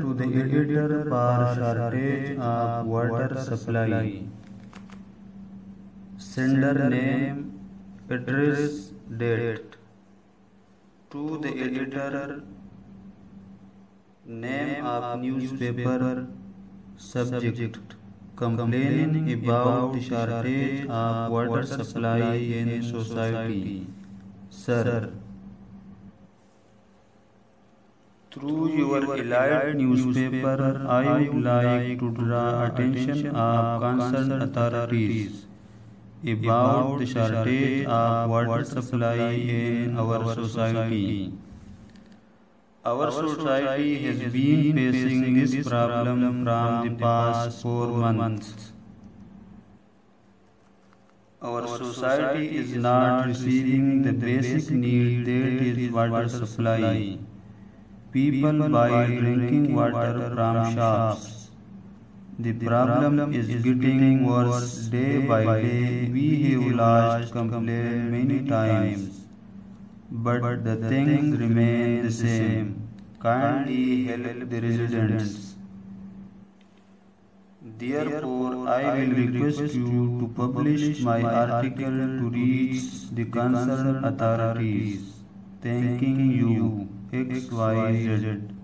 to the editor for shortage of water supply. Sender name, address, date. To the editor, name of newspaper, subject. Complaining about shortage of water supply in society. Sir, through your elite newspaper, I would like to draw attention of concerned authorities about the shortage of water supply in our society. Our society has been facing this problem from the past four months. Our society is not receiving the basic need that is water supply. People buy drinking water from shops. The problem is getting worse day by day. We have lost complaint many times, but the things remain the same. Kindly help the residents. Therefore, I will request you to publish my article to reach the concerned authorities. Thanking you, X, Y, Z.